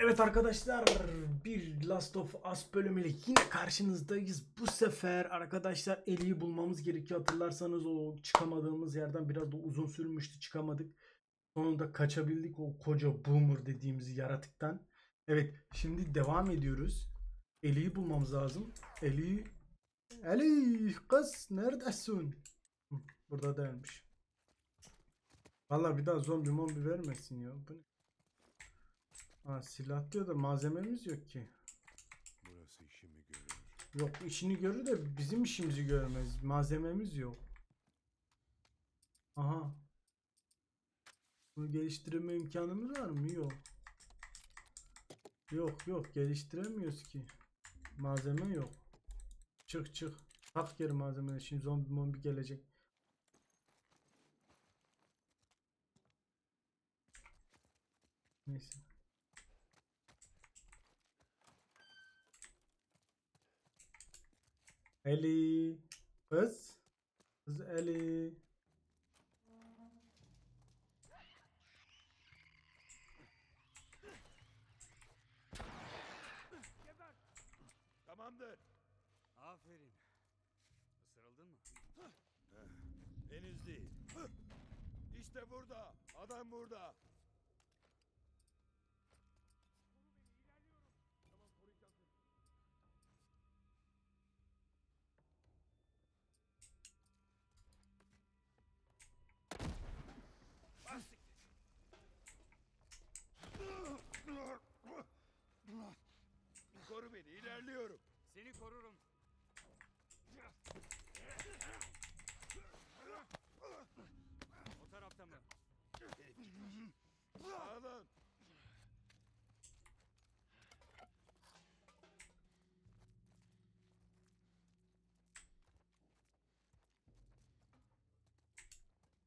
Evet arkadaşlar bir Last of Us bölümüyle yine karşınızdayız. Bu sefer arkadaşlar Eli'yi bulmamız gerekiyor. Hatırlarsanız o çıkamadığımız yerden biraz da uzun sürmüştü çıkamadık. Sonunda kaçabildik o koca boomer dediğimiz yaratıktan. Evet şimdi devam ediyoruz. Eli'yi bulmamız lazım. Eli Eli kız neredesin? Burada değilmiş. Vallahi bir daha zombi mombi vermesin ya. Bu ne? Ha, silah diyor da malzememiz yok ki. Burası işimi görür. Yok işini görür de bizim işimizi görmez. Malzememiz yok. Aha. Bunu geliştirme imkanımız var mı? Yok. Yok yok geliştiremiyoruz ki. Malzeme yok. Çık çık. Tak geri malzemeleri. Şimdi zombi mombi gelecek. Neyse. Eli. Kız. Kız Eli. Tamamdır. Aferin. Isırıldın mı? Henüz değil. İşte burada. Adam burada. İlerliyorum. Seni korurum. O tarafta mı? Sağdan.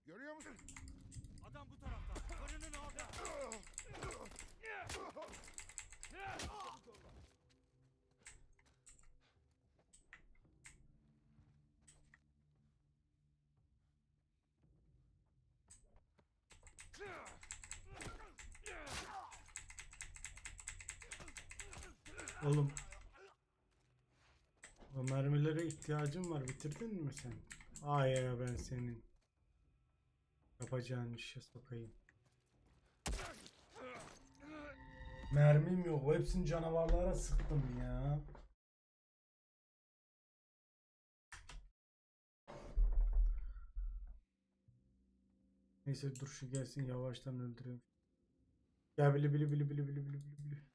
Görüyor musun? Adam bu tarafta. Fırının orada. Oğlum. O mermilere ihtiyacım var. Bitirdin mi sen? Ay ya ben senin. Yapacağın işe sokayım. Mermim yok. Hepsini canavarlara sıktım ya. Neyse dur şu gelsin yavaştan öldüreyim. Gel bili bili bili bili bili bili bili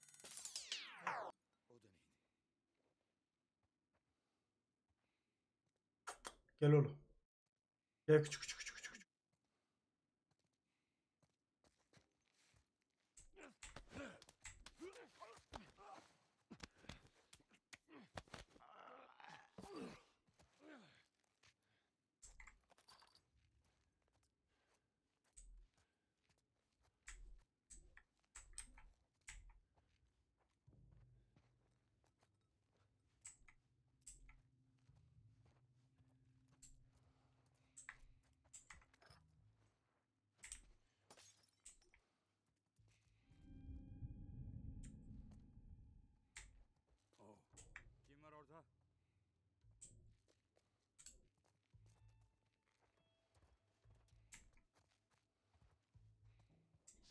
Gel oğlum. Gel küçük küçük küçük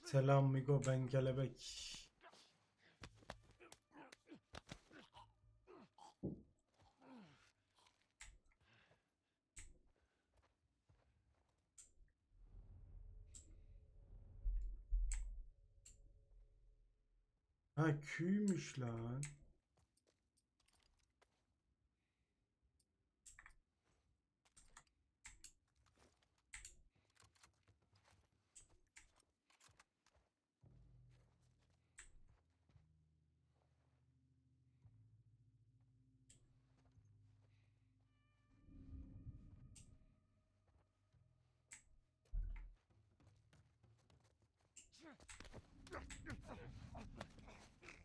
Selam Migo ben kelebek. Ha küymüş lan.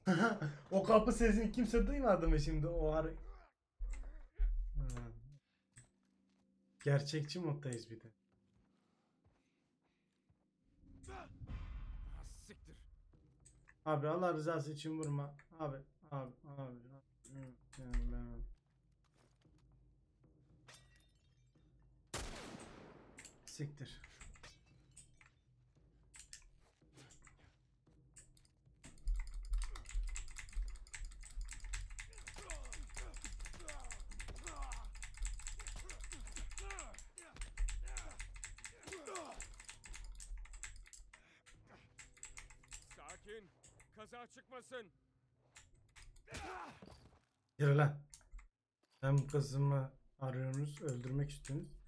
o kapı sesini kimse duymadı mı şimdi o ara? Ha. Gerçekçi moddayız bir de. Ah. Abi Allah rızası için vurma. Abi abi abi. abi. Siktir. Çıkmasın. Yürü lan. Hem kızımı arıyorsunuz, öldürmek istiyorsunuz.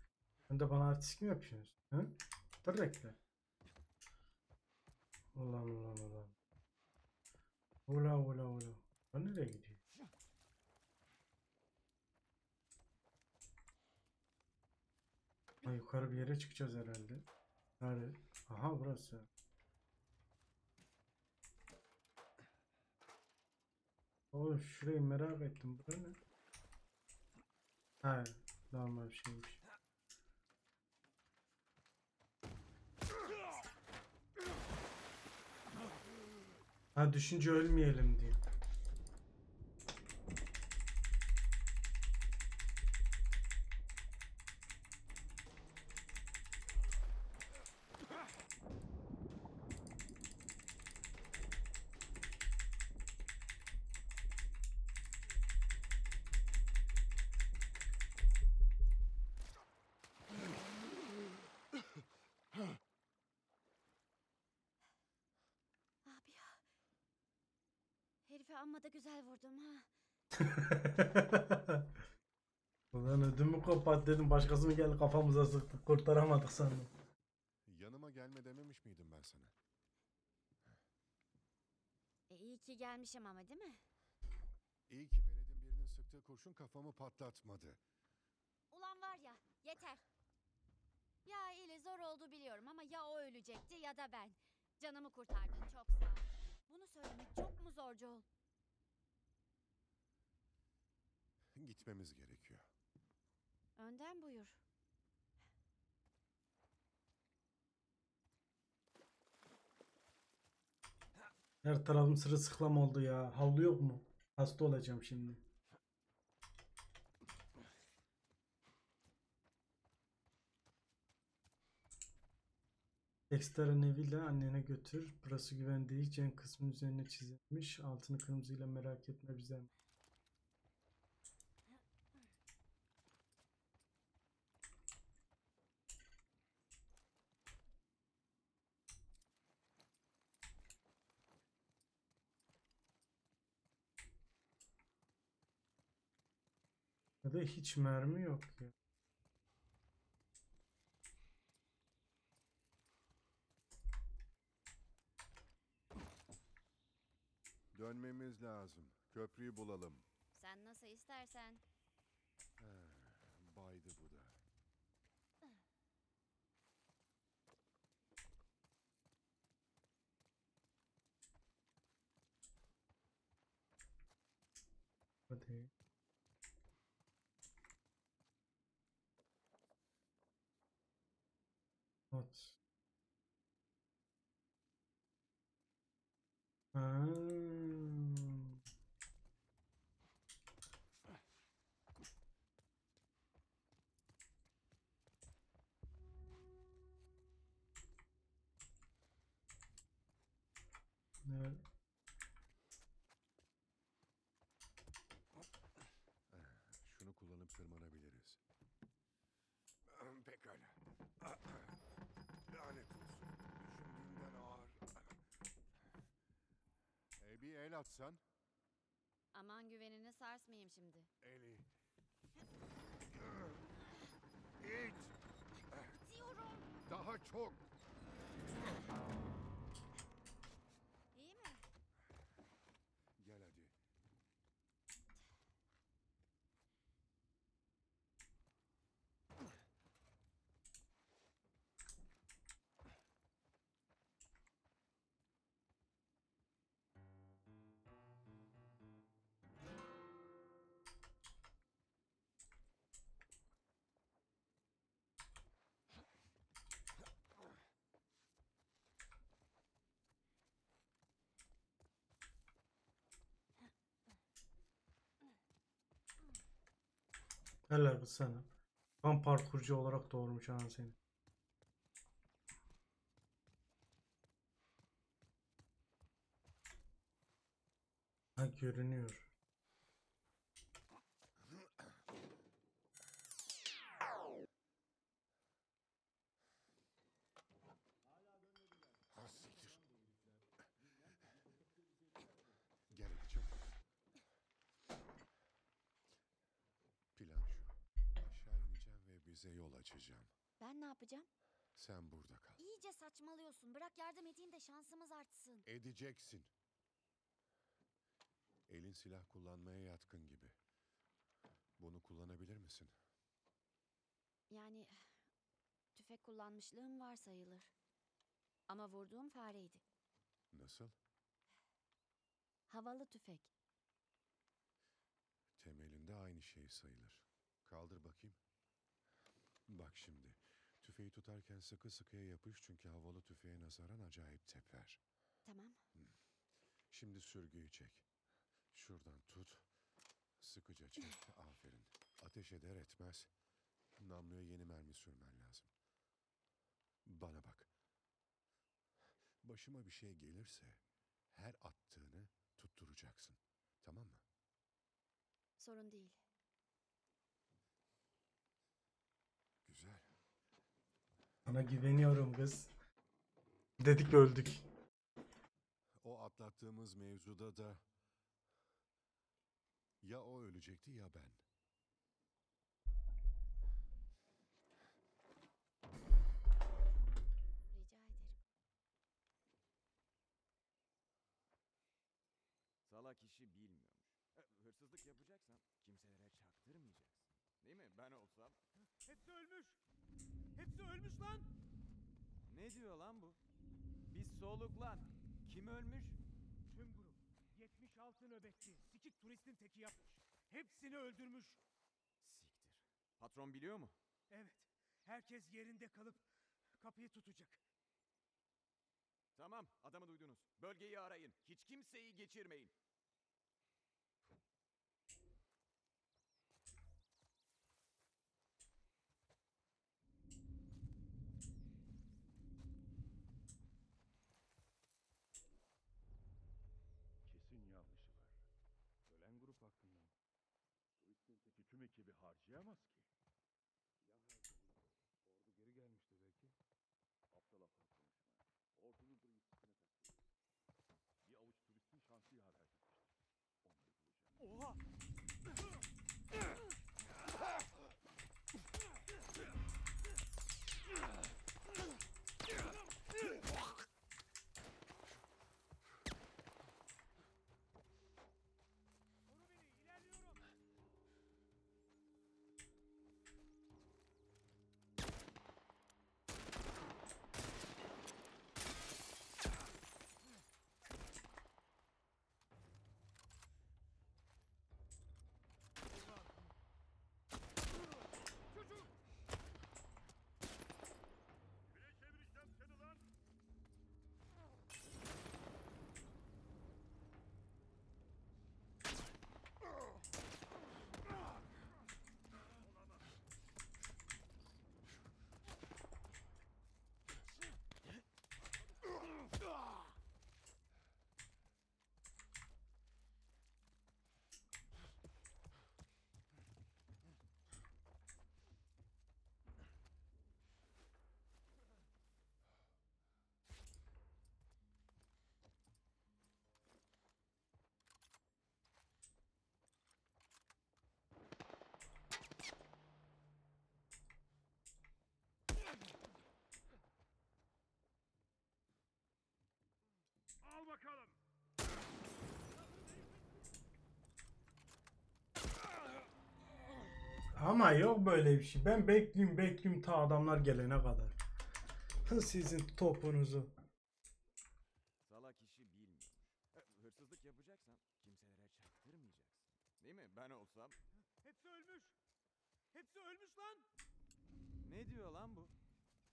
Hem de bana artistik mi yapıyorsunuz? Hı? Bırakla. Ulan ulan ulan. Ula ula ula. O nereye gidiyor? Ha, yukarı bir yere çıkacağız herhalde. Nerede? Aha burası. Oğlum şurayı merak ettim. Bura ne? Ha, normal bir şeymiş. Ha düşünce ölmeyelim diye. Abi ya. Herife amma da güzel vurdum ha. Ulan dedim. Başkası mı geldi kafamıza sıktı. Kurtaramadık sandım. Yanıma gelme dememiş miydim ben sana? E, iyi ki gelmişim ama değil mi? İyi ki Veled'in birinin sıktığı kurşun kafamı patlatmadı. Ulan var ya yeter. Ya ile zor oldu biliyorum ama ya o ölecekti ya da ben. Canımı kurtardın çok sağ ol. Bunu söylemek çok mu zor Joel? Gitmemiz gerekiyor. Önden buyur. Her tarafım sırılsıklam oldu ya. Havlu yok mu? Hasta olacağım şimdi. Dexter'ın eviyle annene götür. Burası güven değil. Cenk kısmı üzerine çizilmiş. Altını kırmızıyla merak etme bize. Da hiç mermi yok ya. Dönmemiz lazım. Köprüyü bulalım. Sen nasıl istersen. Baydı bu da. Hadi. Not. Ha. Ne? Şunu kullanıp tırmanabiliriz. Pekala. Lanet olsun. Düşündüğümden ağır. E bir el atsan. Aman güvenini sarsmayayım şimdi. Eli. İt. Diyorum. Daha çok. Helal kız sana. Tam parkurcu olarak doğurmuş anan seni. Ha görünüyor. Ha siktir. Gel hadi çabuk. Plan şu. Aşağı ineceğim ve bize yol açacağım. Ben ne yapacağım? Sen burada kal. İyice saçmalıyorsun. Bırak yardım edeyim de şansımız artsın. Edeceksin. Elin silah kullanmaya yatkın gibi. Bunu kullanabilir misin? Yani tüfek kullanmışlığım var sayılır. Ama vurduğum fareydi. Nasıl? Havalı tüfek. Temelinde aynı şey sayılır. Kaldır bakayım. Bak şimdi. Tüfeği tutarken sıkı sıkıya yapış çünkü havalı tüfeğe nazaran acayip teper. Tamam. Şimdi sürgüyü çek. Şuradan tut. Sıkıca çek. Aferin. Ateş eder etmez. Namluya yeni mermi sürmen lazım. Bana bak. Başıma bir şey gelirse her attığını tutturacaksın. Tamam mı? Sorun değil. Güzel. Sana güveniyorum kız. Dedik öldük. O atlattığımız mevzuda da ya o ölecekti ya ben. Rica ederim. Salak işi bilmiyormuş. E, hırsızlık yapacaksan kimselere çaktırmayacaksın. Değil mi? Ben olsam. Hepsi ölmüş. Hepsi ölmüş lan. Ne diyor lan bu? Biz soluk lan. Kim ölmüş? Tüm grup 76 nöbetçi. Sikik turistin teki yapmış. Hepsini öldürmüş. Siktir. Patron biliyor mu? Evet. Herkes yerinde kalıp kapıyı tutacak. Tamam, adamı duydunuz. Bölgeyi arayın. Hiç kimseyi geçirmeyin. Ama yok böyle bir şey. Ben bekleyeyim bekleyeyim ta adamlar gelene kadar. Sizin topunuzu. Salak işi bilmiyormuş. E, hırsızlık yapacaksan kimselere çaktırmayacaksın. Değil mi? Ben olsam. Hepsi ölmüş. Hepsi ölmüş lan. Ne diyor lan bu?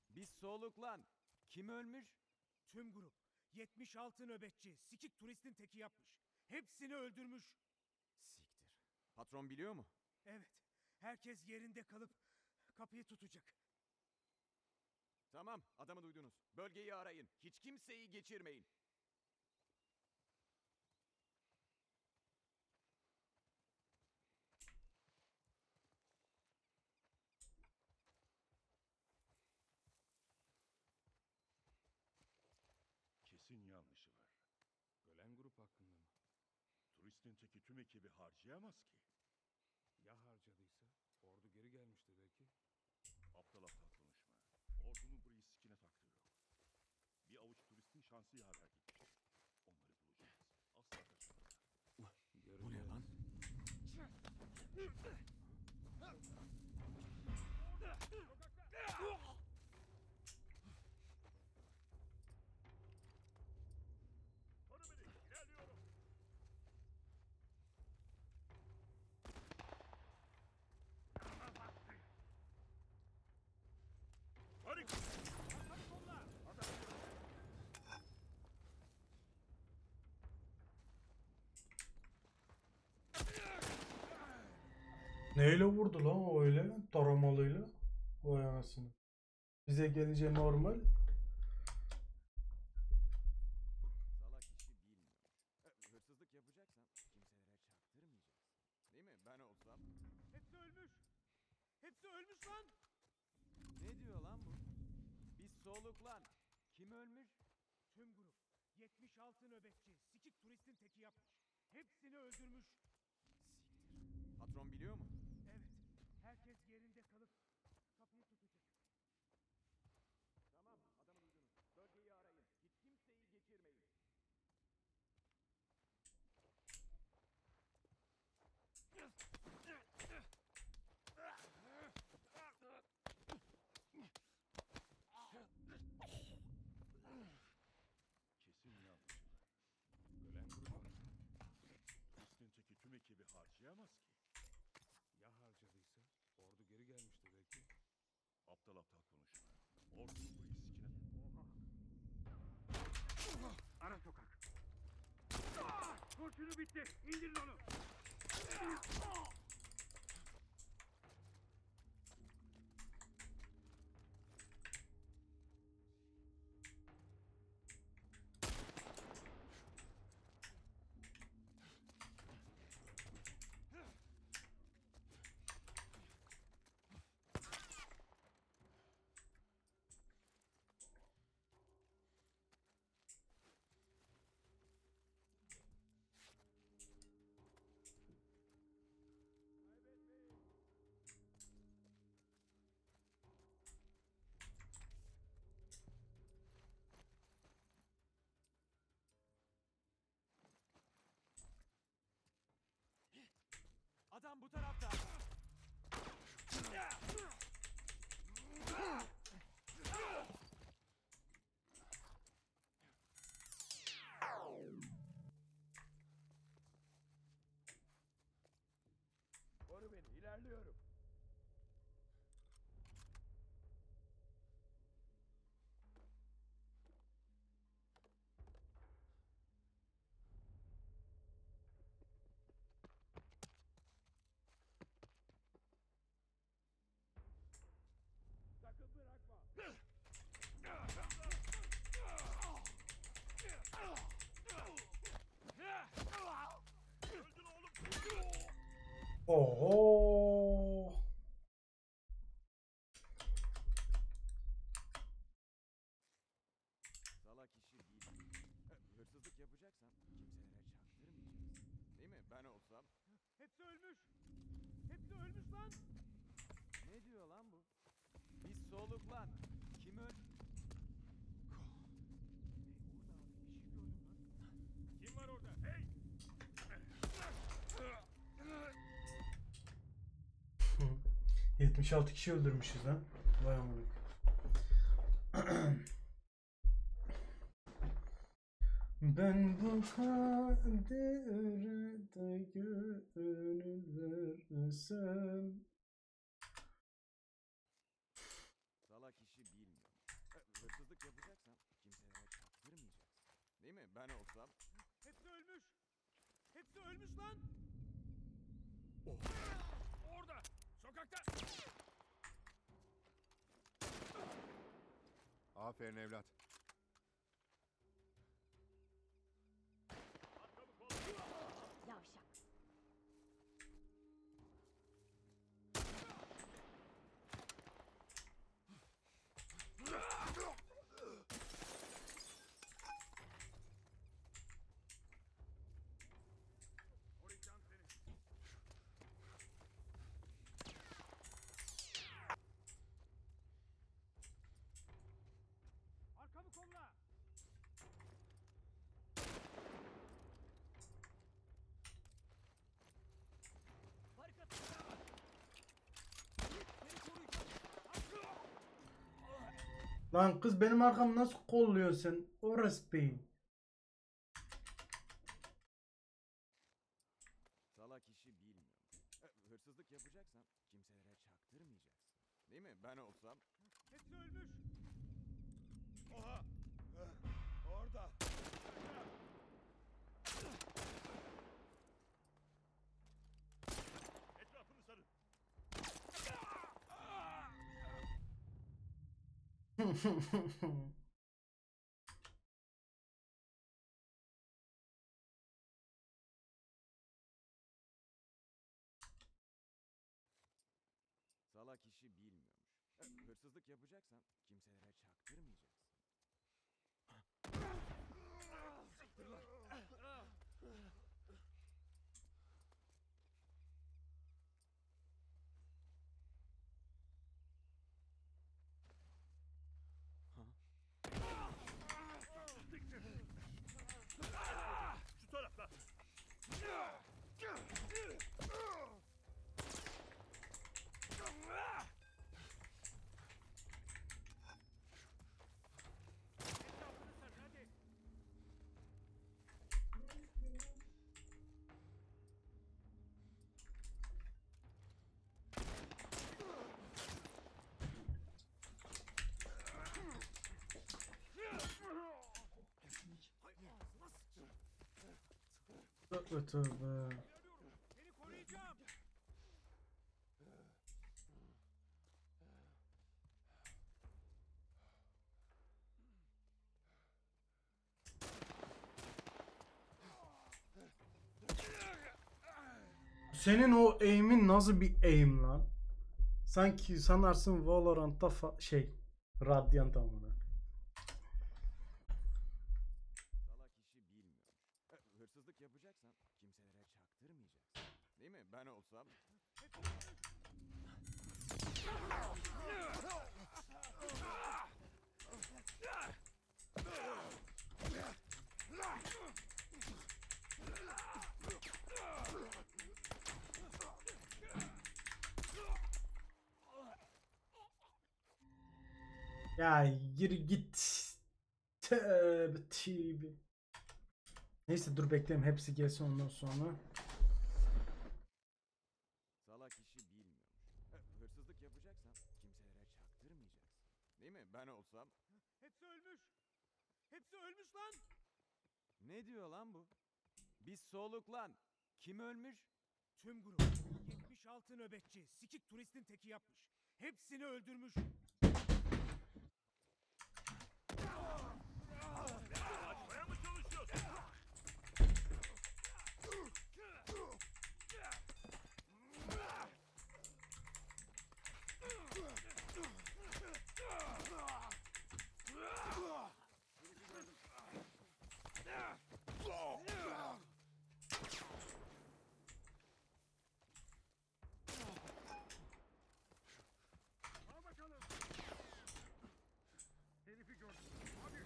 Biz soluk lan. Kim ölmüş? Tüm grup 76 nöbetçi. Sikik turistin teki yapmış. Hepsini öldürmüş. Siktir. Patron biliyor mu? Evet. Herkes yerinde kalıp kapıyı tutacak. Tamam, adamı duydunuz. Bölgeyi arayın. Hiç kimseyi geçirmeyin. Kesin yanlışı var. Ölen grup hakkında mı? Turistin teki tüm ekibi harcayamaz ki. Ya harcadıysa? Ordu geri gelmişti belki. Aptal aptal konuşma. Ordunun burayı sikine taktığı yok. Bir avuç turistin şansı yaver gitmiştir. Onları bulacağız. Asla kaçırmazlar. Bu ne lan? Koru beni, ilerliyorum. Harika. Neyle vurdu lan o öyle? Taramalıyla. Vay anasını. Bize gelince normal. Ben olsam... Hepsi ölmüş. Hepsi ölmüş lan. Ne diyor lan bu? Bir soluklan. Kim ölmüş? Tüm grup 76 nöbetçi sikik turistin teki yapmış. Hepsini öldürmüş. Siktir. Patron biliyor mu? Evet. Herkes yerinde kalıp kapıyı tutacak. Tamam, adamı duydunuz. Bölgeyi arayın. Hiç kimseyi geçirmeyin. Kesin yanlışı var. Ölen grup hakkında. Turistin teki tüm ekibi harcayamaz ki. Ya harcadıysa? Ordu geri gelmişti belki. Aptal aptal konuşma. Ordunun burayı sikine Ara sokak. Kurşunu bitti. İndirin onu. Adam bu tarafta. Oho. Bir soluklan. Kim öl... Bir şey gördüm lan. Kim var orada? Hey! 76 kişi öldürmüşüz lan. Vay amına. Ben bu kadere de gönül versem Salak işi bilmiyormuş. E, hırsızlık yapacaksan kimselere çaktırmayacaksın. Değil mi? Ben olsam... Hepsi ölmüş. Hepsi ölmüş lan. Orada. Sokak. Aferin evlat. Yavşak. Arkamı kolla. Lan kız benim arkamı nasıl kolluyor sen? Orası bey. Salak işi bilmiyormuş. E, Hırsızlık yapacaksan kimselere çaktırmayacaksın. Değil mi? Ben olsam Hepsi ölmüş. Oha! Orada! Etrafını sarın. salak işi bilmiyormuş. Hırsızlık yapacaksan kimselere çaktırmayacaksın. Şu tarafta! Etrafını sarın hadi. Tövbe tövbe. Senin o aim'in nasıl bir aim lan? Sanki sanarsın Valorant'ta şey Radiant amına. Salak işi bilmiyormuş. E, Hırsızlık yapacaksan kimselere çaktırmayacaksın. Değil mi? Ben olsam Ya gir git. Tövbe tövbe. Neyse dur bekleyelim hepsi gelsin ondan sonra. salak işi bilmiyormuş. E, Hırsızlık yapacaksan kimselere çaktırmayacaksın. Değil mi? Ben olsam Hepsi ölmüş. Hepsi ölmüş lan. ne diyor lan bu? Biz soluk lan. Kim ölmüş? Tüm grup 76 nöbetçi. Sikik turistin teki yapmış. Hepsini öldürmüş. Kaçmaya mı çalışıyorsun? Al bakalım. Herifi gördüm. Hadi.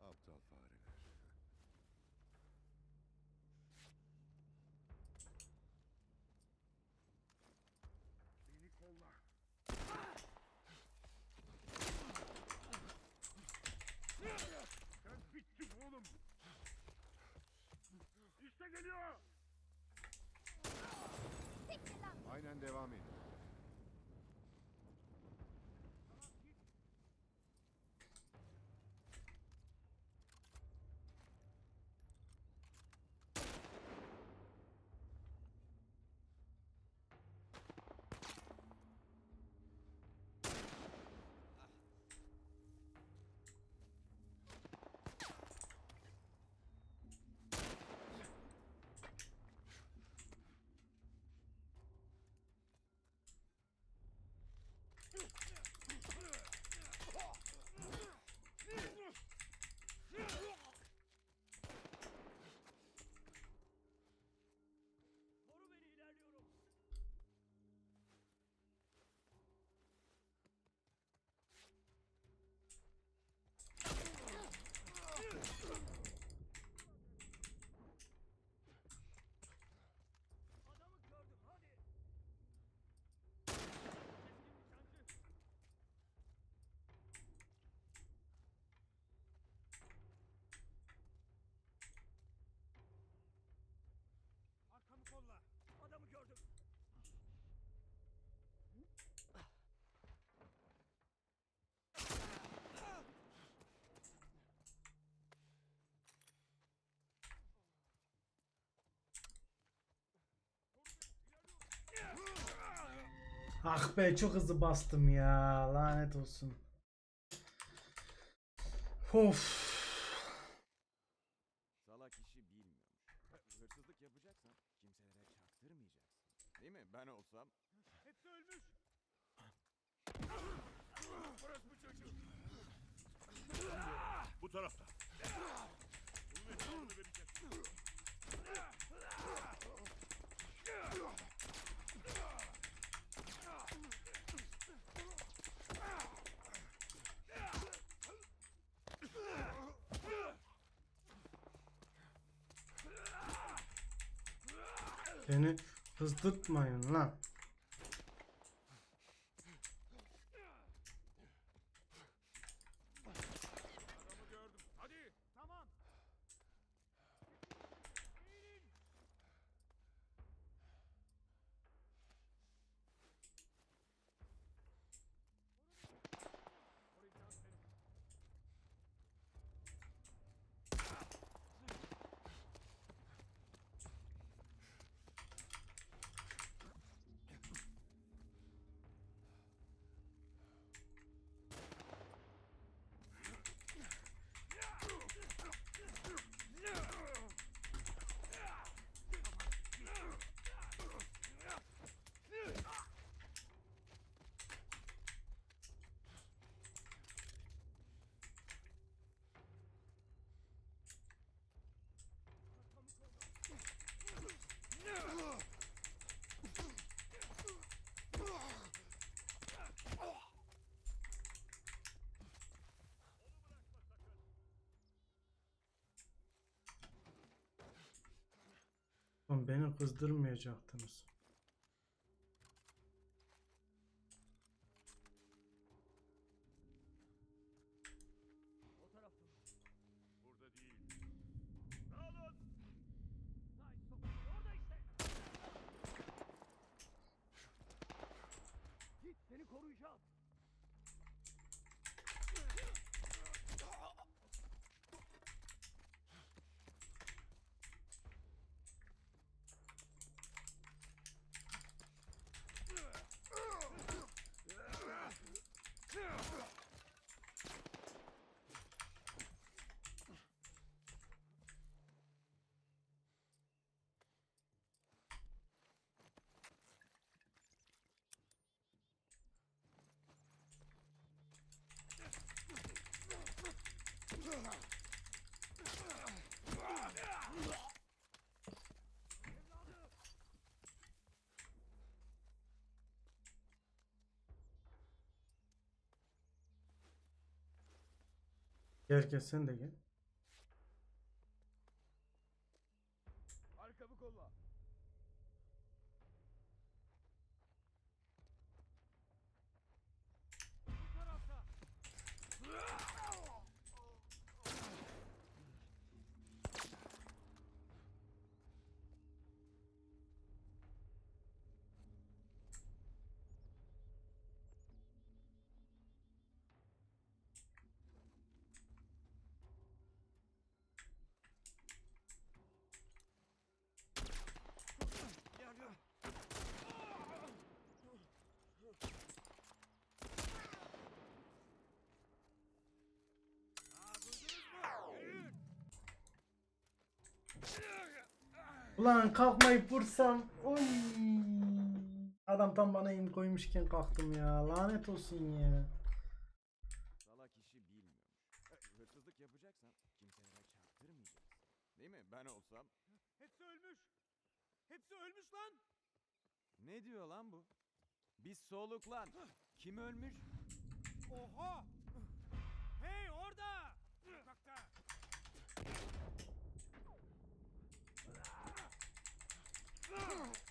Aptal fareler. Beni kolla. Sen bittin oğlum. İşte geliyor. Siktir lan. Aynen devam edin. Ah be çok hızlı bastım ya. Lanet olsun. Of. Salak işi bilmiyormuş. Hırsızlık yapacaksan kimselere çaktırmayacaksın. Değil mi? Ben olsam Hepsi ölmüş. Bu tarafta. Bunun hesabını. Beni hızdırtmayın lan. Adamı gördüm. Hadi. Tamam. Eğilin. Koruyacağız seni. Oğlum beni kızdırmayacaktınız. O tarafta. Burada değil. Dağılın. Nice. Çok iyi. Orada işte. Git seni koruyacağız. Gel gel sen de gel. Ulan kalkmayıp vursam. Oy. Adam tam bana im koymuşken kalktım ya. Lanet olsun ya. salak işi bilmiyormuş. Hırsızlık yapacaksan kimselere çaktırmayacaksın. Değil mi? Ben olsam Hepsi ölmüş. Hepsi ölmüş lan. ne diyor lan bu? Bir soluk lan. Kim ölmüş? Oha! Hey orada! Sokakta! Ugh.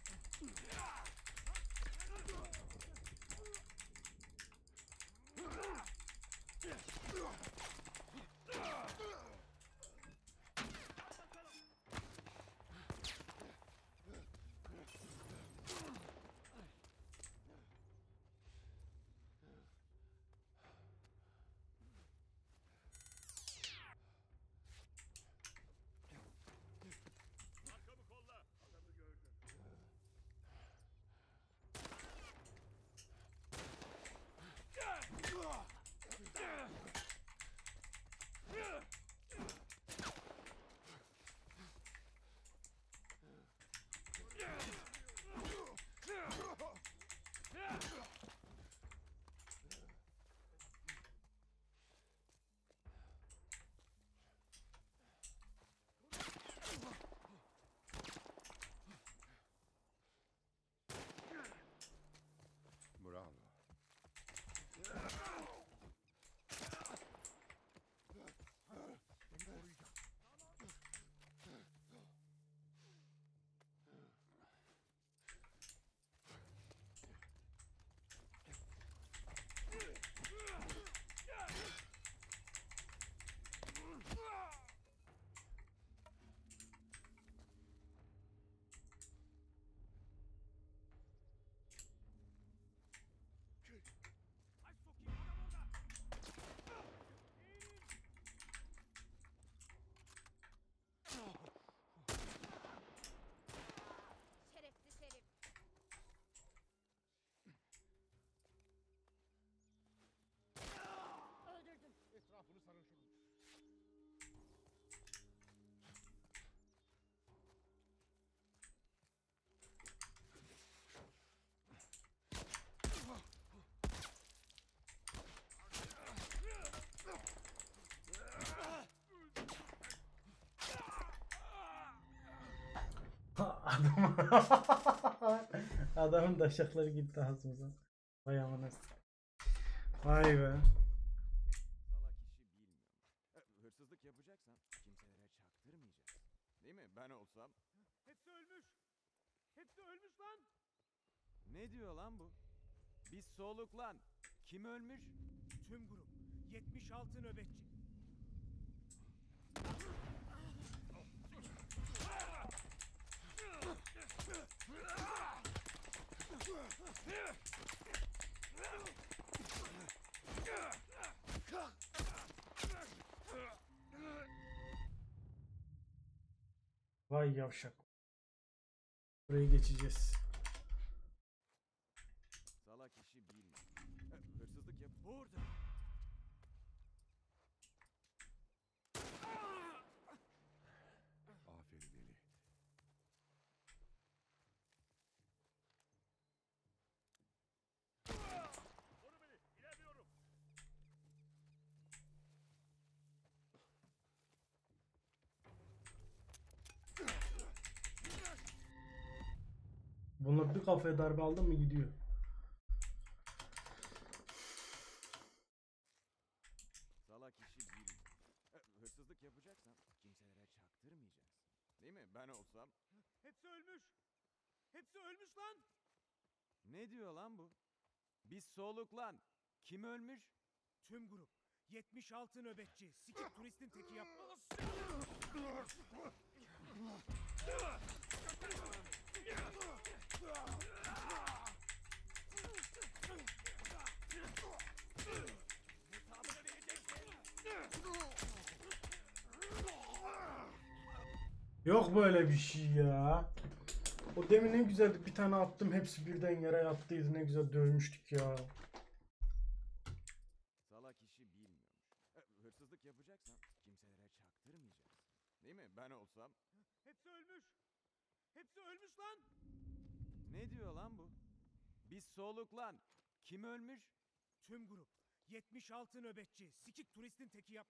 Adam Adamın taşakları gitti ağzımıza. Vay amına. Vay be. Salak işi bilmiyormuş. E, hırsızlık yapacaksan kimselere çaktırmayacaksın. Değil mi? Ben olsam. Hepsi ölmüş. Hepsi ölmüş lan. Ne diyor lan bu? Bir soluk lan. Kim ölmüş? Tüm grup 76 nöbetçi. Vay yavşak. Burayı geçeceğiz. Salak işi bilmiyor. Hırsızlık yap. Burada. Bunlar bir kafaya darbe aldı mı gidiyor. Salak işi bilmiyor. E, hırsızlık yapacaksan kimselere çaktırmayacaksın. Değil mi? Ben olsam. Hepsi ölmüş. Hepsi ölmüş lan. Ne diyor lan bu? Bir soluk lan. Kim ölmüş? Tüm grup 76 nöbetçi. Sikik turistin teki yap. Yok böyle bir şey ya. O demin ne güzeldi. Bir tane attım. Hepsi birden yere yattıydı. Ne güzel dövmüştük ya. Salak işi bilmiyormuş. E, hırsızlık yapacaksan kimselere çaktırmayacaksın. Değil mi? Ben olsam. Hepsi ölmüş. Hepsi ölmüş lan. Ne diyor lan bu? Bir soluk lan. Kim ölmüş? Tüm grup 76 nöbetçi. Sikik turistin teki yap.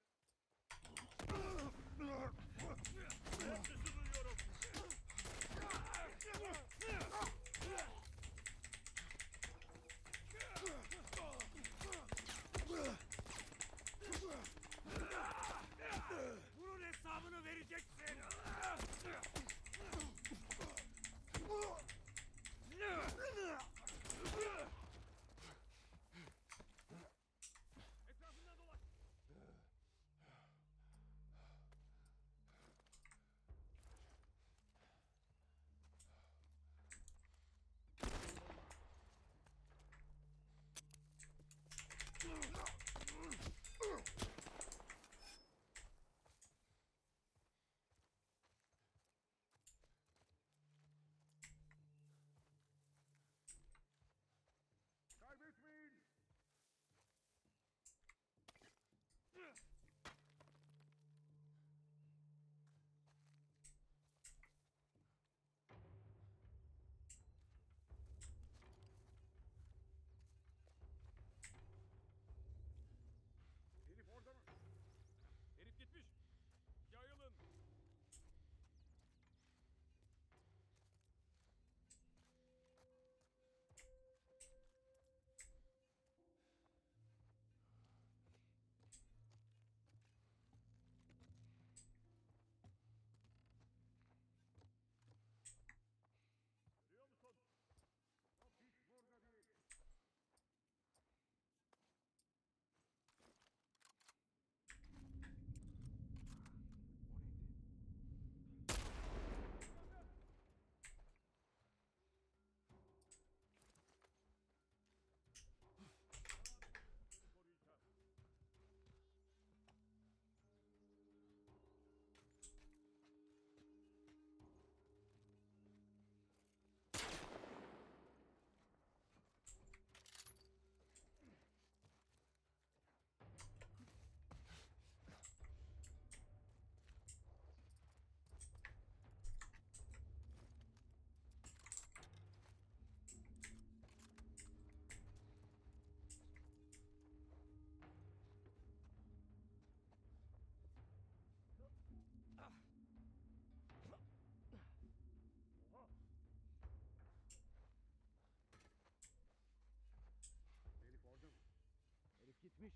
Yetmiş.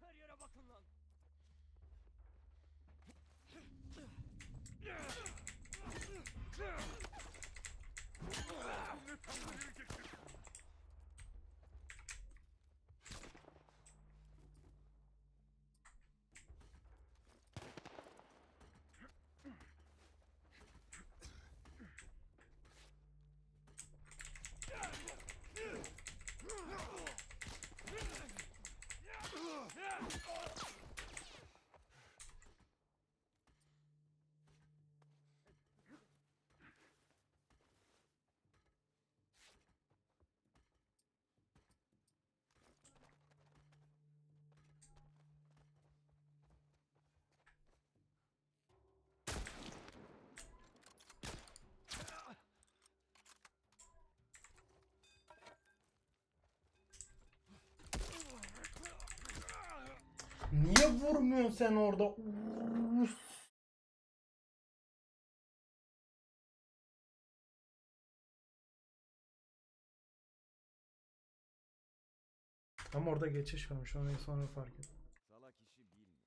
Her yere bakın lan. Vurmuyorsun sen orada? Uf. Ama orada geçiş varmış. Onu sonra fark ettim. Salak işi bilmiyormuş.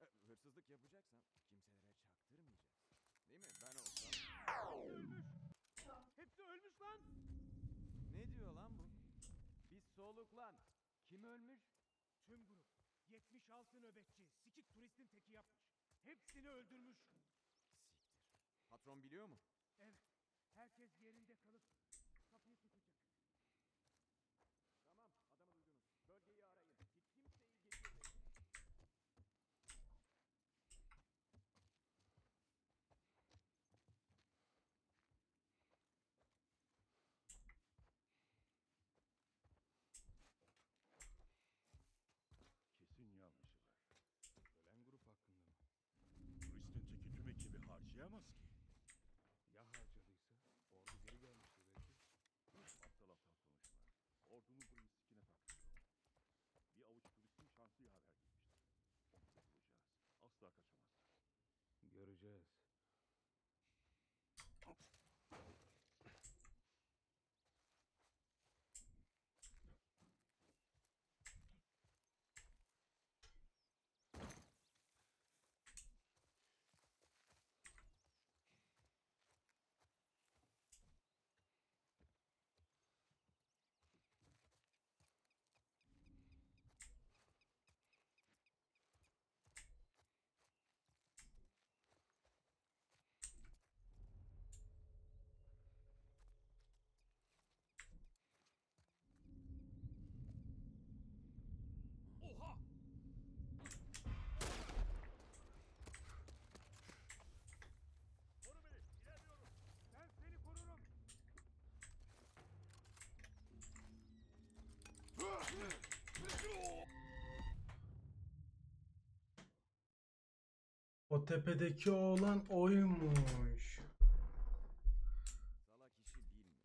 E, hırsızlık yapacaksan kimselere çaktırmayacaksın. Değil mi? Ben olsam... Hepsi ölmüş lan. Ne diyor lan bu? Bir soluk lan. Kim ölmüş? Tüm grup 76 nöbetçi, sikik turistin teki yapmış. Hepsini öldürmüş. Siktir. Patron biliyor mu? Evet, herkes yerinde kalıp kapıyı tutacak. Tamam, adamı duydunuz. Bölgeyi arayın. Hiç kimseyi geçirmeyin. Kesin yanlışı var. Ölen grup hakkında mı? Turistin teki tüm ekibi harcayamaz ki. Ya harcadıysa? Ordu geri gelmiştir belki. Aptal aptal konuşma. Ordunun burayı sikine taktı. Bir avuç turistin şanslı yaver gitmiştir. Onu da bulacağız. Asla kaçamazlar. Göreceğiz. Tepedeki oğlan oymuş. Salak işi bilmiyormuş.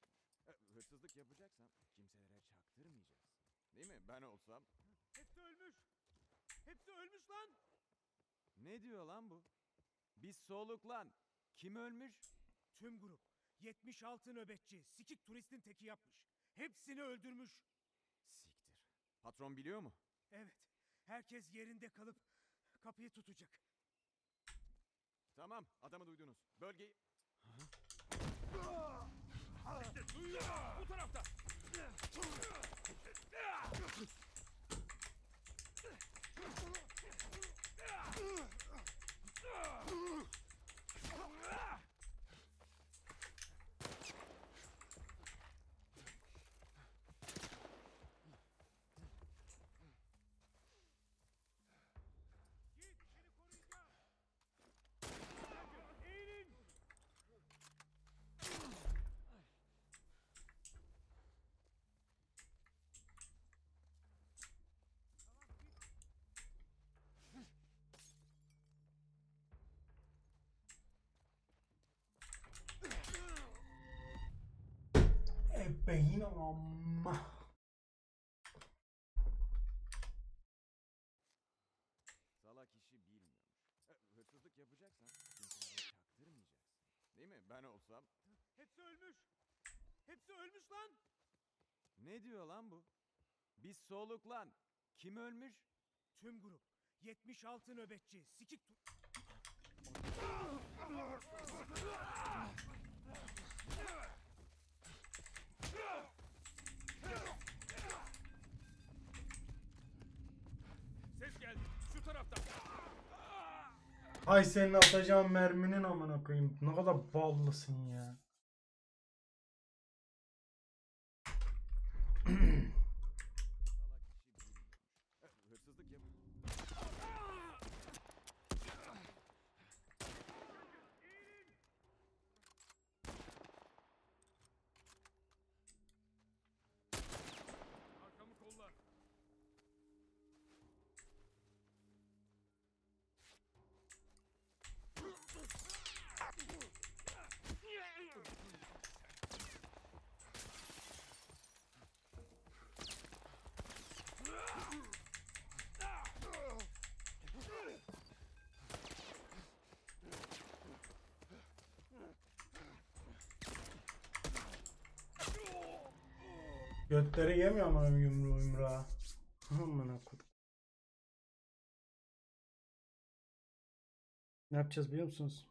E, hırsızlık yapacaksan kimselere çaktırmayacaksın. Değil mi? Ben olsam... Hepsi ölmüş. Hepsi ölmüş lan. Ne diyor lan bu? Bir soluk lan. Kim ölmüş? Tüm grup 76 nöbetçi, sikik turistin teki yapmış. Hepsini öldürmüş. Siktir. Patron biliyor mu? Evet, herkes yerinde kalıp kapıyı tutacak. Tamam, adamı duydunuz. Bölgeyi... Bu tarafta. beynam. Salak işi bilmiyormuş. E, hırsızlık yapacaksan kimseye çaktırmayacaksın. Değil mi? Ben olsam. Hepsi ölmüş. Hepsi ölmüş lan. Ne diyor lan bu? Biz soluklan. Kim ölmüş? Tüm grup. 76 nöbetçi. Sikik tut. Ses geldi. Şu taraftan. Ay senin atacağın merminin amına koyayım. Ne kadar ballısın ya. Götleri yemiyor ama yumruğu yumruğa. Amına kodum. Ne yapacağız biliyor musunuz?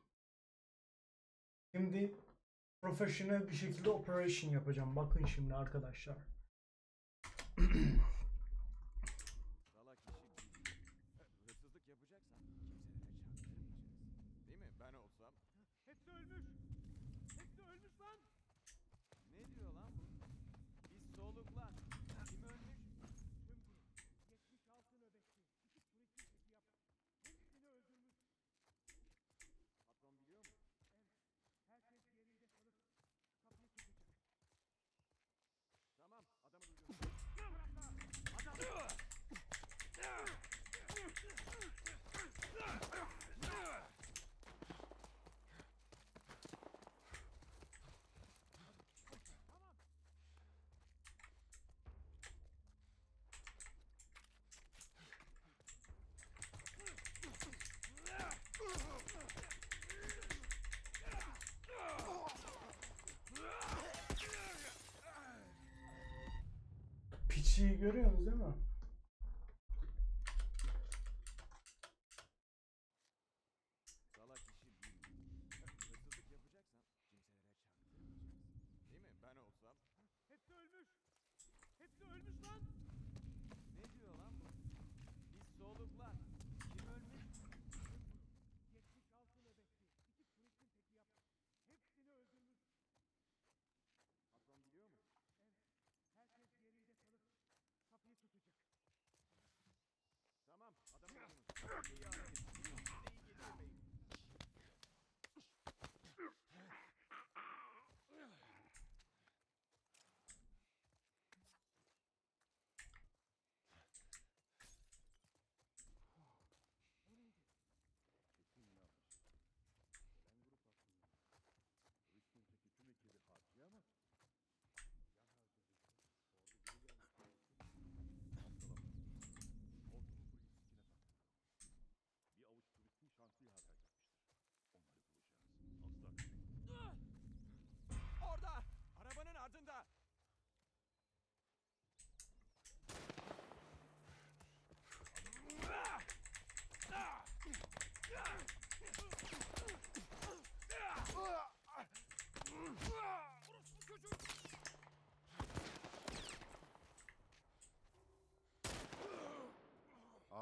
Şimdi profesyonel bir şekilde operation yapacağım. Bakın şimdi arkadaşlar.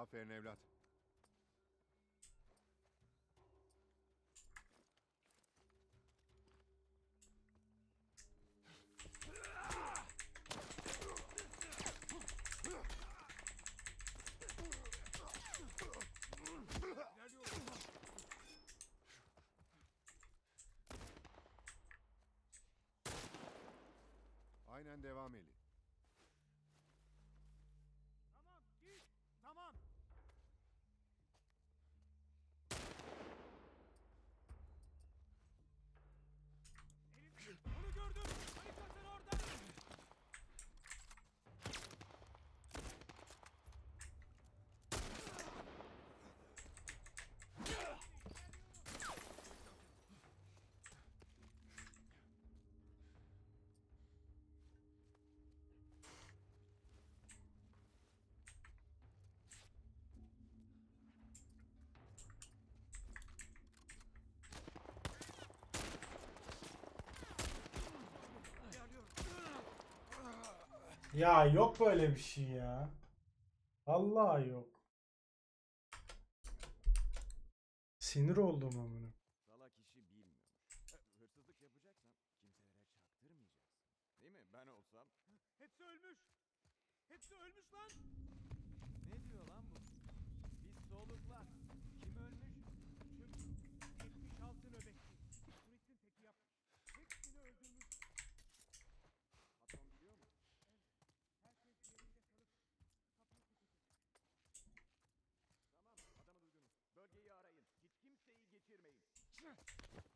Aferin evlat. Ya yok böyle bir şey ya. Vallahi yok. Sinir oldum amına. Salak işi bilmiyormuş. E, Hırsızlık yapacaksan kimselere çaktırmayacaksın. Değil mi? Ben olsam... Hepsi ölmüş. Hepsi ölmüş lan. Ne diyor lan bu? Biz soluklar. Kim ölmüş? Tüm 76 nöbetçi. Turistin teki yapmış. Hepsini öldürmüş. Patron biliyor mu? Herkes yerinde kalıp kapıyı tutacak. Tamam adamı duydunuz. Bölgeyi arayın. Hiç kimseyi geçirmeyin. Kesin yanlış.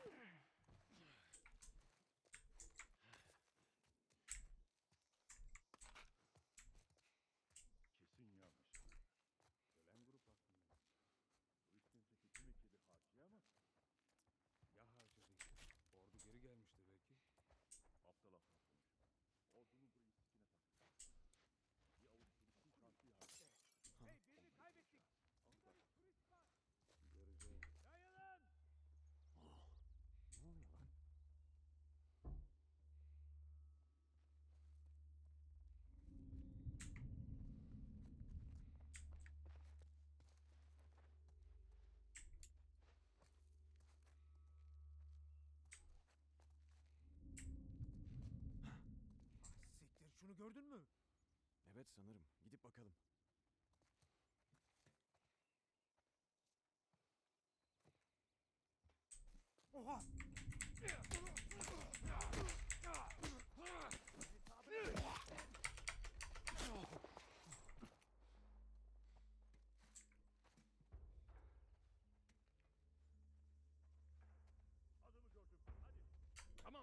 Ölen grup hakkında. Turistin teki tüm ekibi harcayamaz. Ya harcadıysa? Ordu geri gelmişti belki. Aptal aptal konuşma. Ordunun burayı sikine taktı. Bir avuç turistin şansı harcadı. Hey birini kaybettik. Burada bir turist var. Göreceğiz. Yayılın. Ne oluyor lan? Siktir şunu gördün mü? Evet sanırım. Gidip bakalım. Oha. Adamı gördüm. Hadi. Tamam.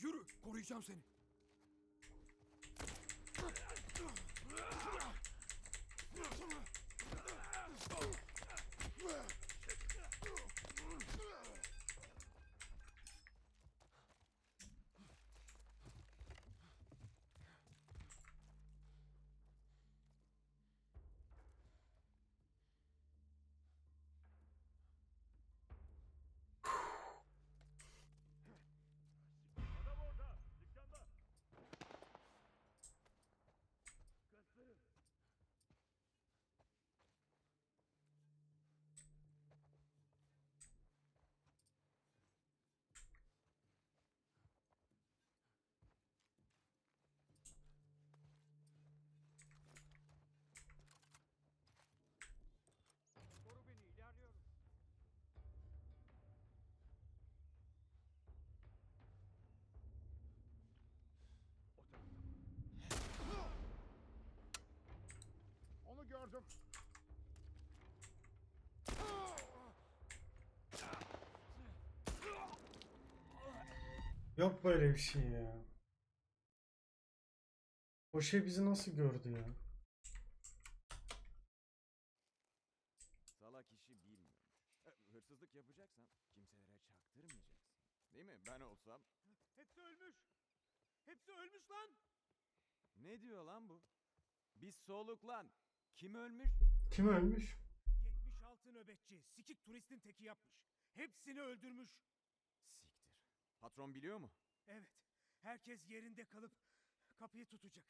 Yürü! Koruyacağım seni. Adam orada. Dükkanda. Kızım. Koru beni ilerliyorum. O tarafta. Onu gördüm. Yok böyle bir şey ya. O şey bizi nasıl gördü ya? Salak işi bilmiyormuş. E, Hırsızlık yapacaksan kimselere çaktırmayacaksın. Değil mi? Ben olsam... Hepsi ölmüş. Hepsi ölmüş lan. Ne diyor lan bu? Biz soluklan. Kim ölmüş? Kim ölmüş? 76 nöbetçi. Sikik turistin teki yapmış. Hepsini öldürmüş. Patron biliyor mu? Evet. Herkes yerinde kalıp kapıyı tutacak.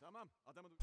Tamam adamı duy...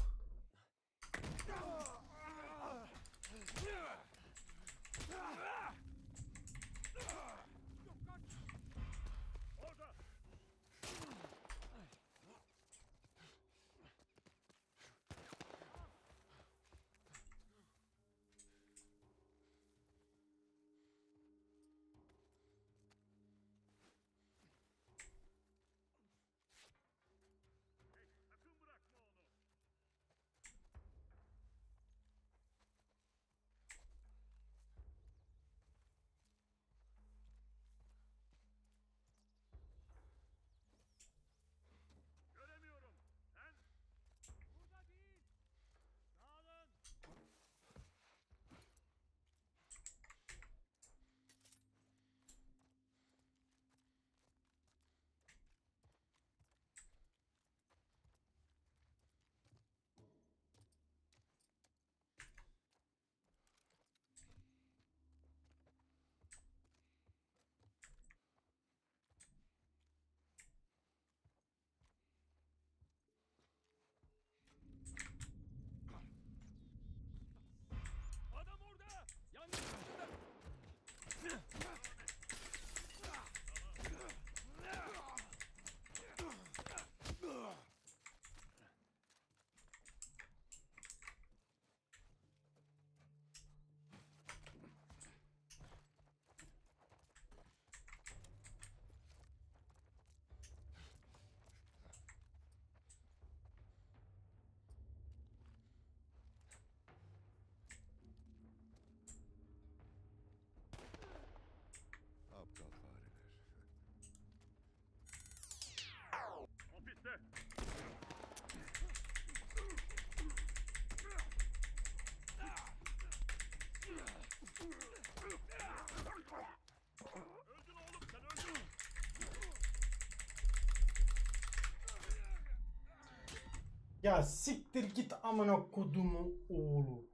Ya siktir git amına kodumu oğlu.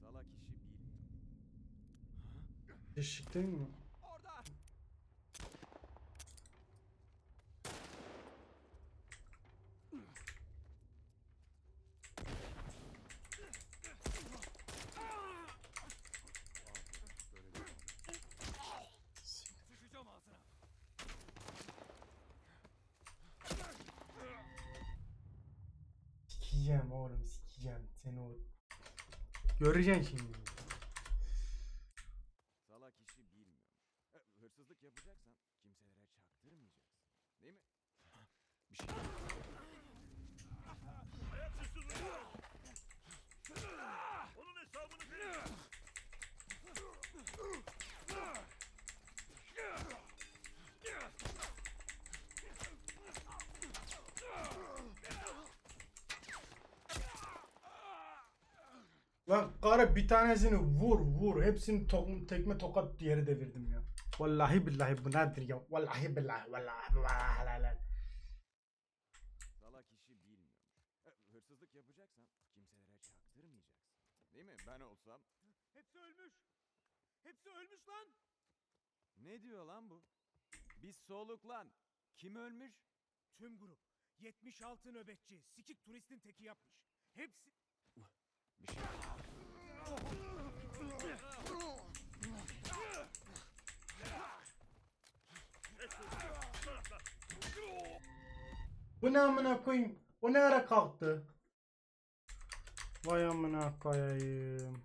Salak işi bilmiyor. Eşik değil mi? Orada! Sıçacağım ağzına. Sikeceğim oğlum sikeceğim seni o. Göreceksin şimdi. Salak işi bilmiyormuş. E, hırsızlık yapacaksan kimselere çaktırmayacaksın. Değil mi? Bir şey Ayaksızsın ulan. Onun hesabını verin. Lan karı bir tanesini vur vur. Hepsini to- tekme tokat yere devirdim ya. Vallahi billahi bu nedir ya? Vallahi billahi vallahi vallahi helal. Salak işi bilmiyormuş. E, hırsızlık yapacaksan kimselere çaktırmayacaksın. Değil mi? Ben olsam Hepsi ölmüş. Hepsi ölmüş lan. ne diyor lan bu? Biz soluk lan. Kim ölmüş? Tüm grup. 76 nöbetçi. Sikik turistin teki yapmış. Hepsi... Bir şey Bu ne amına koyayım? O ne ara kalktı? Vay amına koyayım.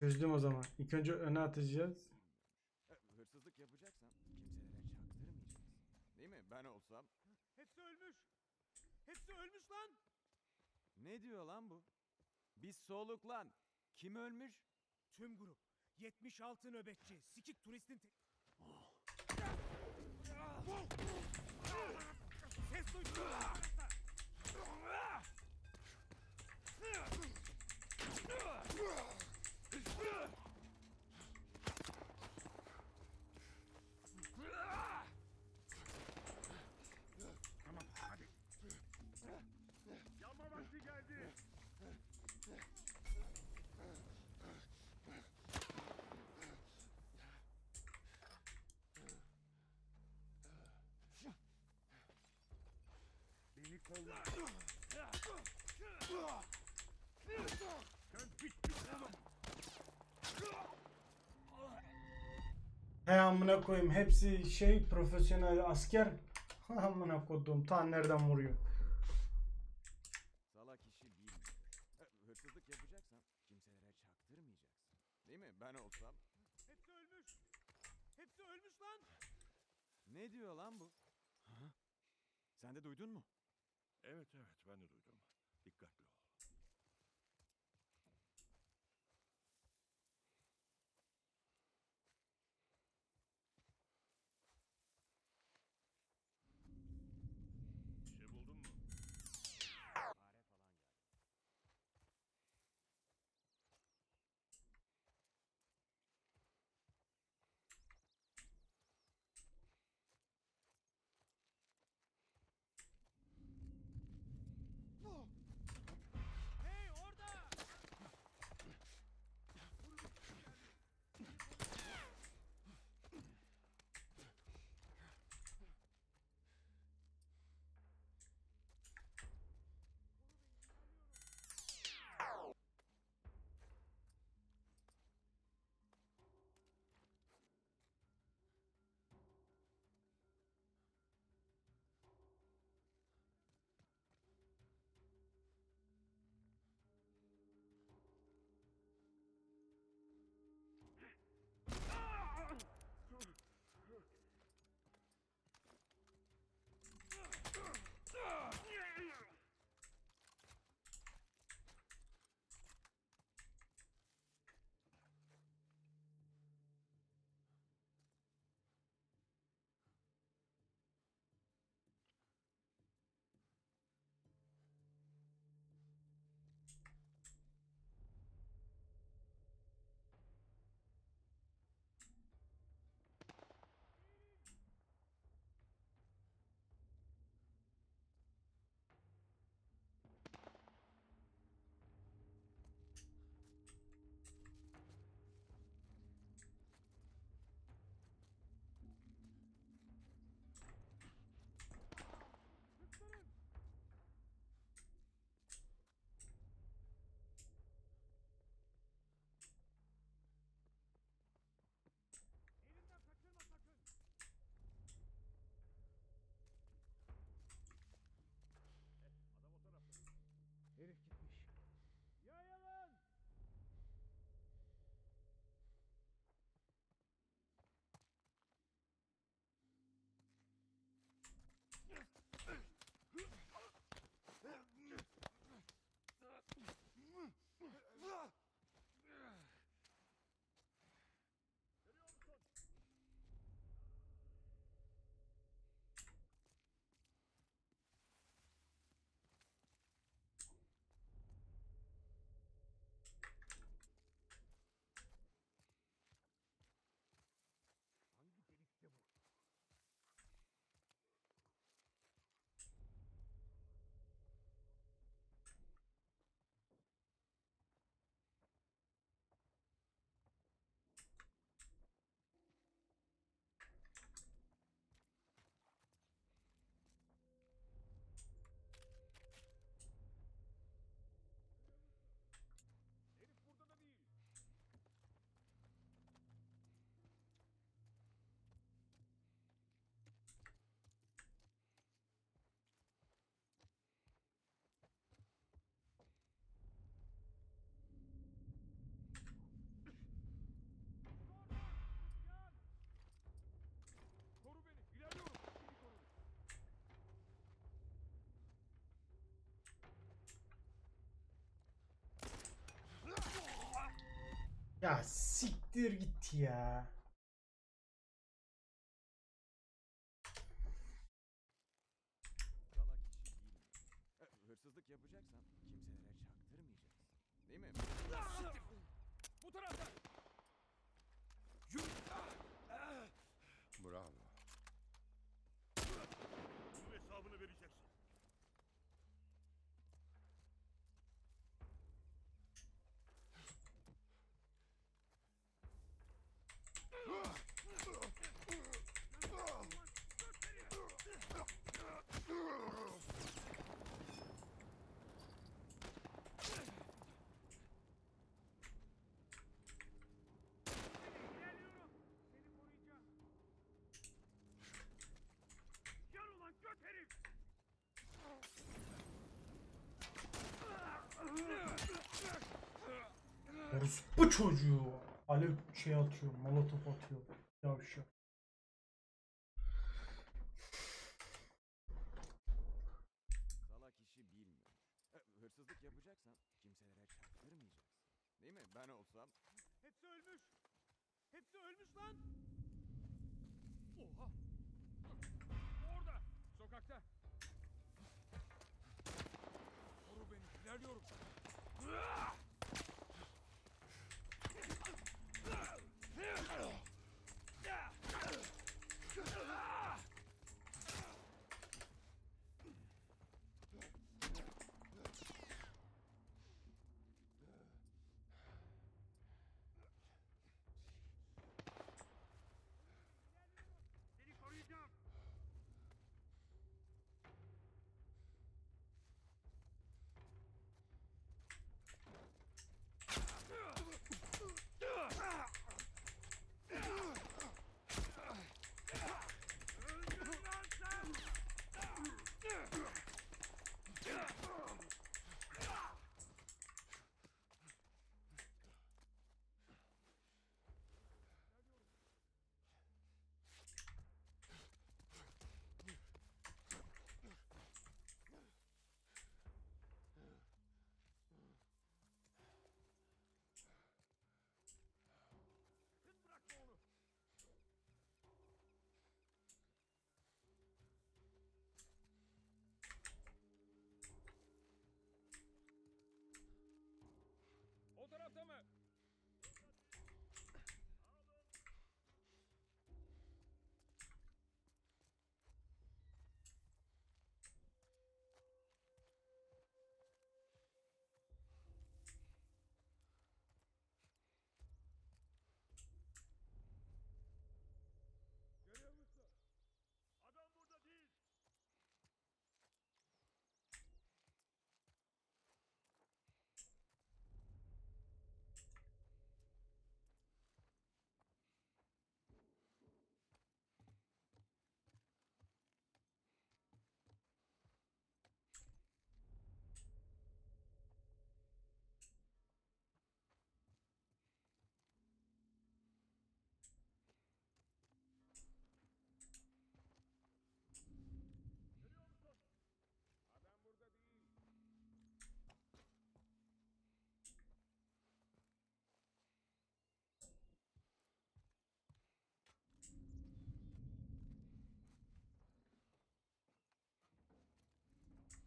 Çözdüm o zaman. İlk önce öne atacağız. E, hırsızlık yapacaksan kimselere çaktırmayacaksın. Değil mi? Ben olsam Hepsi ölmüş. Hepsi ölmüş lan. Ne diyor lan bu? Biz soluk lan. Kim ölmüş? Tüm grup. 76 nöbetçi. Sikik turistin te... Ses duydun mu? Tamam hadi. Yanma vakti geldi. Beni kolla. Sen bittin oğlum. He amına koyayım hepsi şey profesyonel asker. amına koduğum ta nereden vuruyor? Salak işi bilmiyor. Hırsızlık yapacaksan kimselere çaktırmayacaksın. Değil mi? Ben olsam Hepsi ölmüş. Hepsi ölmüş lan. ne diyor lan bu? Sen de duydun mu? Evet evet ben de duydum. Dikkatli ol. Ya siktir git ya. Salak işi bilmiyor. E, Hırsızlık yapacaksan kimselere çaktırmayacaksın. Değil mi? Bu taraftan. Bravo. Bunun hesabını vereceksin. İlerliyorum. Seni koruyacağım. Yan ulan göt herif. Orospu çocuğu. Alev şey atıyor, molotof atıyor. Yavşak. Salak işi bilmiyor. E, Hırsızlık yapacaksan kimselere çaktırmayacaksın. Değil mi? Ben olsam Hepsi ölmüş. Hepsi ölmüş lan. Oha. Orada. Sokakta. Koru beni. İlerliyorum.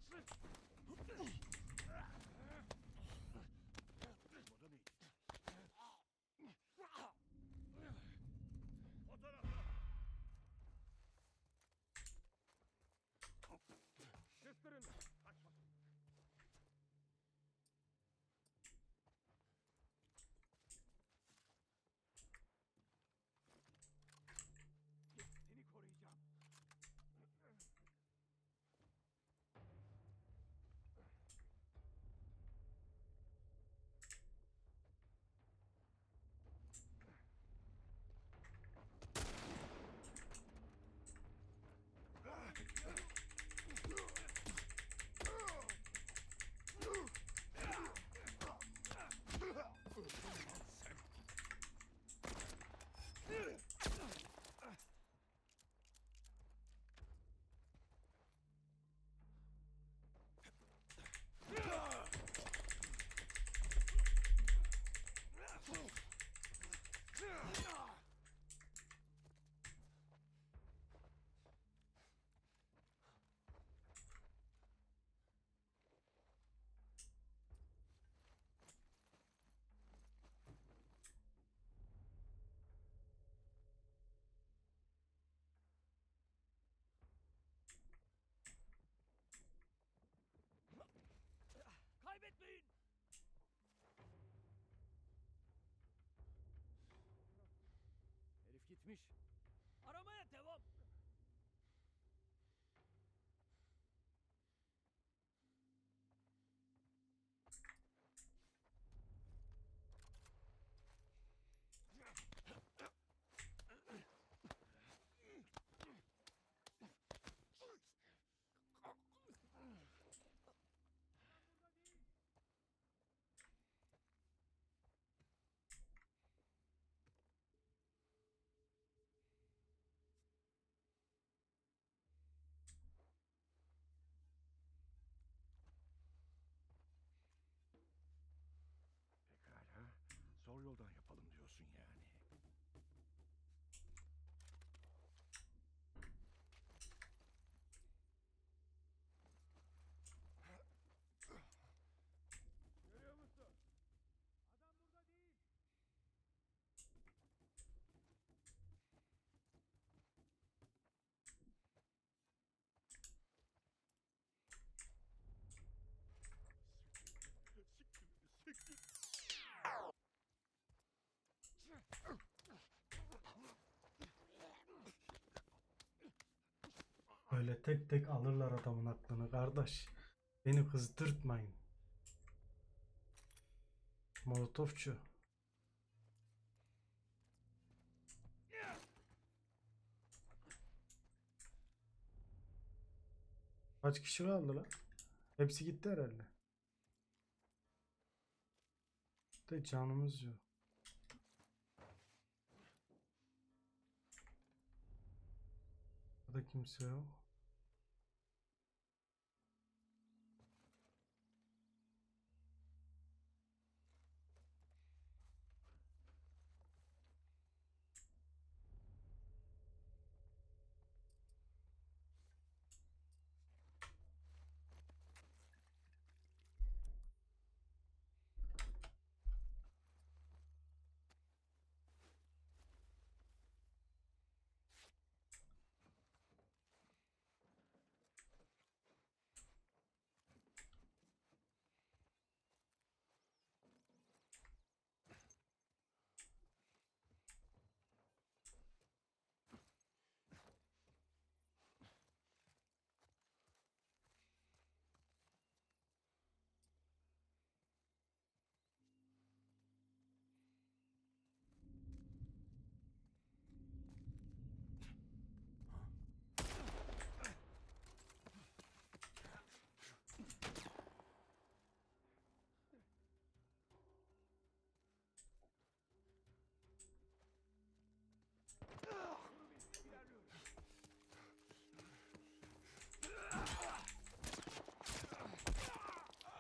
Slip! Gitmiş. Aramaya devam. Pekala. Zor yoldan yapalım diyorsun yani. Görüyor musun? Adam burada değil. Böyle tek tek alırlar adamın aklını kardeş. Beni kızdırtmayın. Molotofçu. Kaç kişi kaldı lan? Hepsi gitti herhalde. De canımız yok. Burada kimse yok.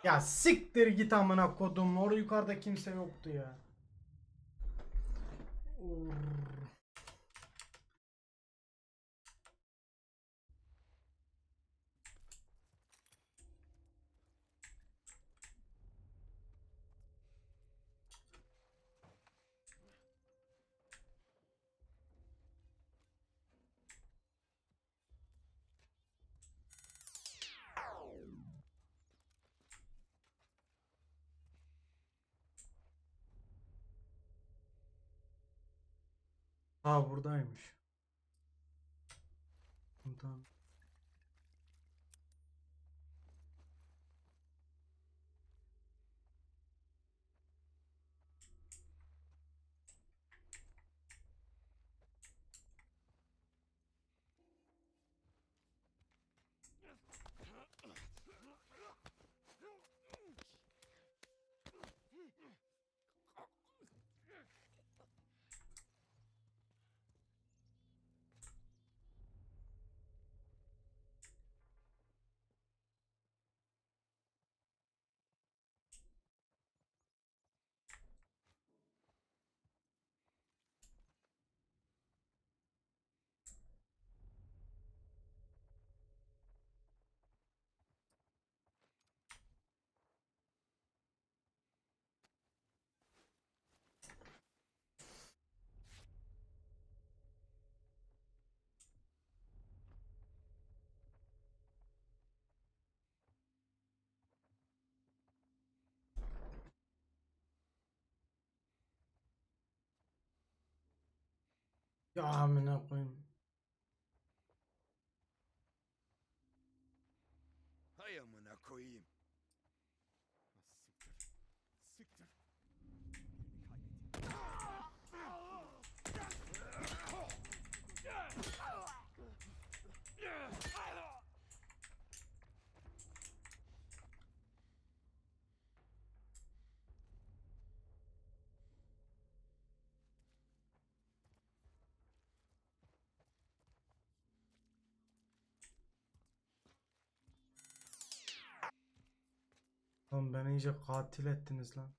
Ya siktir git amına kodum. Orada yukarıda kimse yoktu ya. Urr. Aa buradaymış. Tamam. Ya amına koyayım. Lan beni iyice katil ettiniz lan.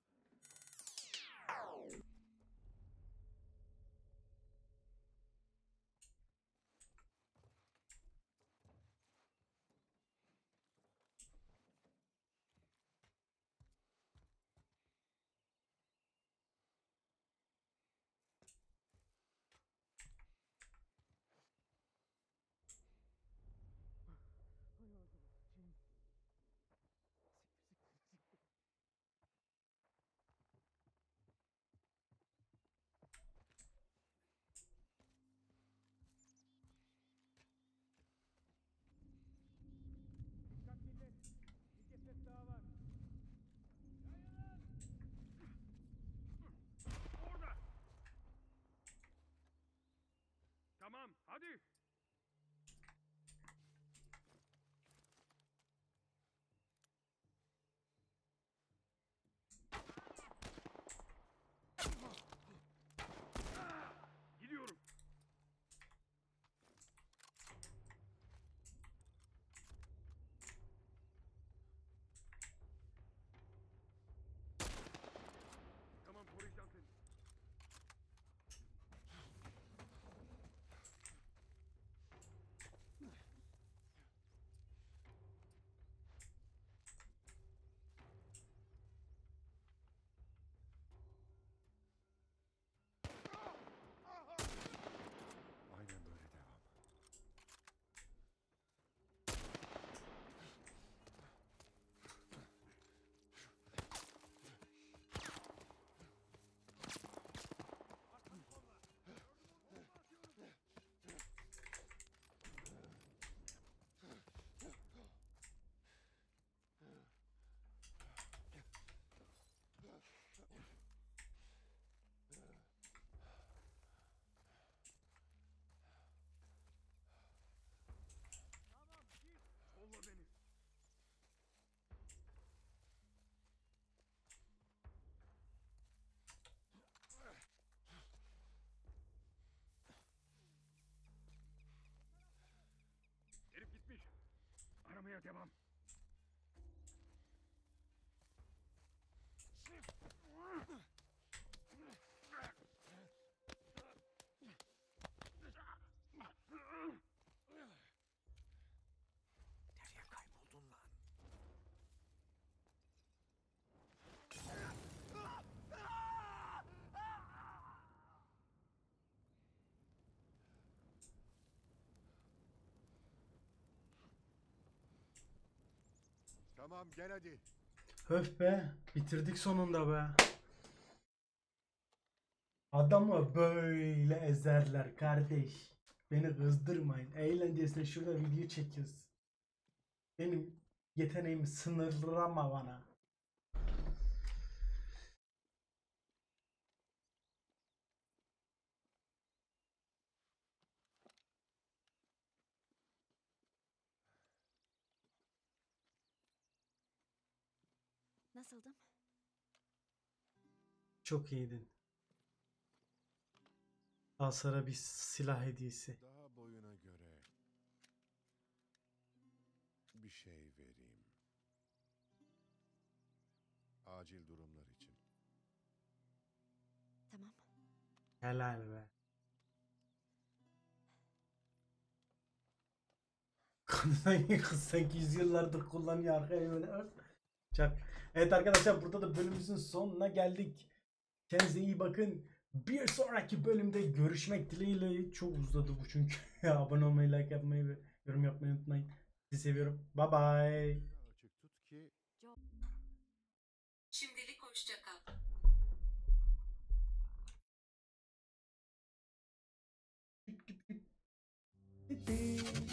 Tamam, hadi. Gidiyorum. Tamam, koruyacağım seni. Aynen böyle devam. Kolla beni. Herif gitmiş. Aramaya devam. Nereye kayboldun lan? Tamam gel hadi. Höf be. Bitirdik sonunda be. Adamı böyle ezerler kardeş. Beni kızdırmayın. Eğlencesine şurada video çekiyoruz. Benim yeteneğimi sınırlama bana. Nasıldım? Çok iyiydin. Al sana bir silah hediyesi. Daha boyuna göre bir şey vereyim. Acil durumlar için. Tamam. Helal be. Kadın kız sanki yüzyıllardır kullanıyor arkaya böyle. Çak. Evet arkadaşlar burada da bölümümüzün sonuna geldik. Kendinize iyi bakın. Bir sonraki bölümde görüşmek dileğiyle. Çok uzadı bu çünkü. Abone olmayı, like yapmayı ve yorum yapmayı unutmayın. Sizi seviyorum. Bye bye. Şimdilik hoşça kal. Beep.